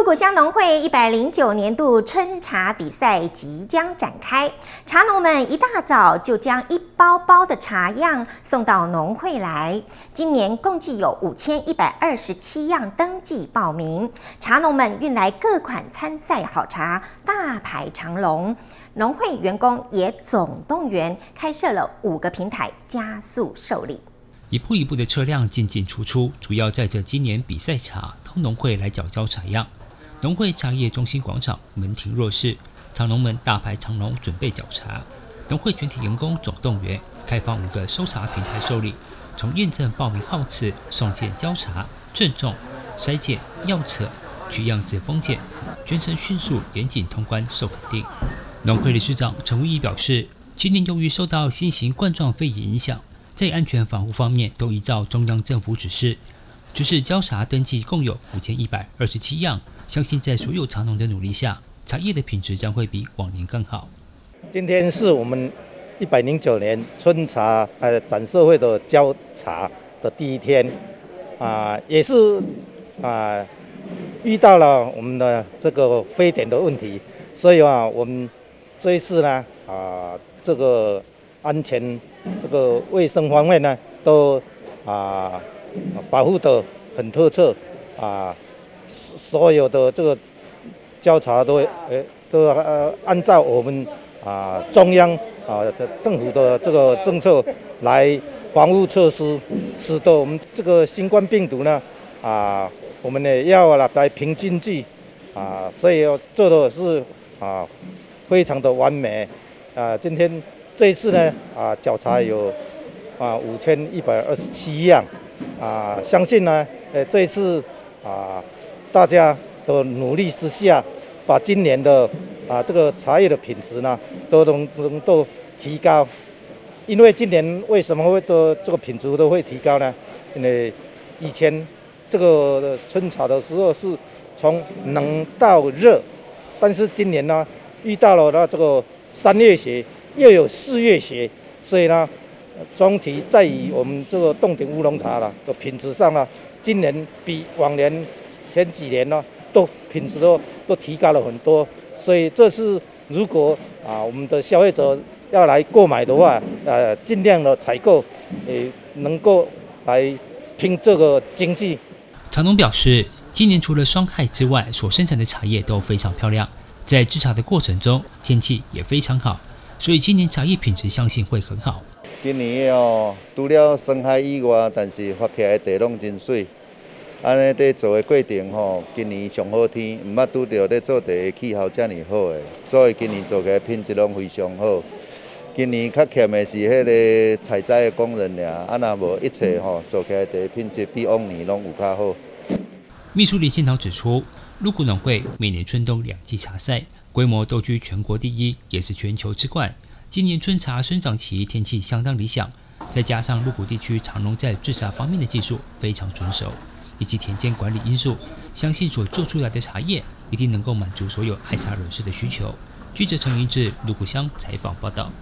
鹿谷乡农会一百零九年度春茶比赛即将展开，茶农们一大早就将一包包的茶样送到农会来。今年共计有五千一百二十七样登记报名，茶农们运来各款参赛好茶，大排长龙。农会员工也总动员，开设了五个平台，加速受理。一步一步的车辆进进出出，主要载着今年比赛茶到农会来缴交茶样。农会茶叶中心广场门庭若市，长农们大排长龙准备缴茶。农会全体员工总动员，开放五个收茶平台受理，从验证报名号次、送件交茶、郑重、筛检、药测、取样子封检，全程迅速严谨通关受肯定。农会理事长陈威义表示，今年由于受到新型冠状肺炎影响。在安全防护方面，都依照中央政府指示。只是交茶登记共有五千一百二十七样，相信在所有茶农的努力下，茶叶的品质将会比往年更好。今天是我们一百零九年春茶呃展示会的交茶的第一天，啊，也是啊遇到了我们的这个非典的问题，所以啊，我们这一次呢啊这个。安全这个卫生方面呢，都啊保护的很透彻啊，所有的这个交叉都呃都呃按照我们啊中央啊政府的这个政策来防护措施，使得我们这个新冠病毒呢啊我们呢要来平经济啊，所以要做的是啊非常的完美啊，今天。这一次呢，啊，缴茶有啊五千一百二十七样，啊，相信呢，呃，这一次啊，大家的努力之下，把今年的啊这个茶叶的品质呢，都能能够提高。因为今年为什么会都这个品质都会提高呢？因为以前这个春茶的时候是从冷到热，但是今年呢，遇到了那这个三月雪。又有四月雪，所以呢，总体在于我们这个洞顶乌龙茶了的品质上呢，今年比往年前几年呢，都品质都都提高了很多。所以这是如果啊，我们的消费者要来购买的话，呃，尽量的采购，呃，能够来拼这个经济。常农表示，今年除了双害之外，所生产的茶叶都非常漂亮，在制茶的过程中，天气也非常好。所以今年茶叶品质相信会很好。今年哦，除了深海以外，但是发起的地拢真水。安尼在做的过程吼，今年上好天，毋捌拄到咧做地的气候遮尔好的，所以今年做起来品质拢非常好。今年较欠的是迄个采摘的工人俩，啊那无一切吼做起来地品质比往年拢有较好。秘书李建堂指出，鹿谷农会每年春冬两季茶赛。规模都居全国第一，也是全球之冠。今年春茶生长期天气相当理想，再加上鹿谷地区长农在制茶方面的技术非常纯熟，以及田间管理因素，相信所做出来的茶叶一定能够满足所有爱茶人士的需求。记者陈云志鹿谷乡采访报道。